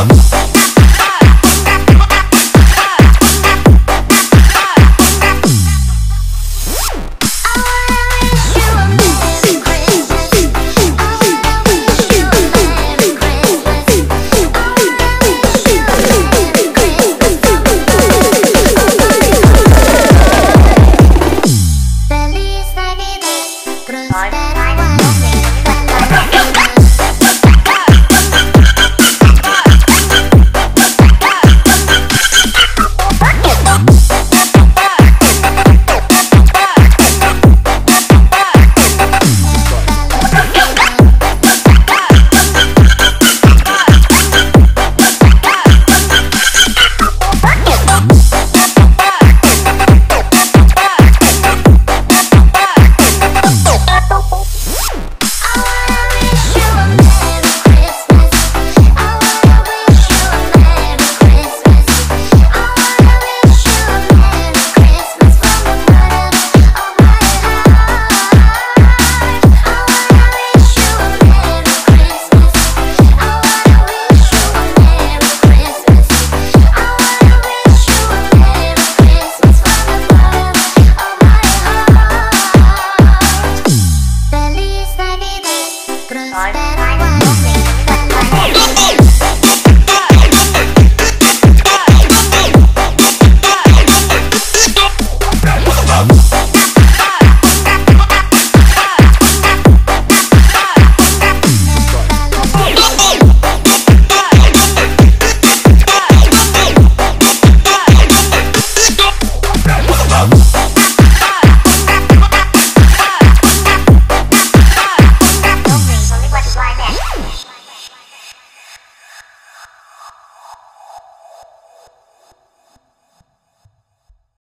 House.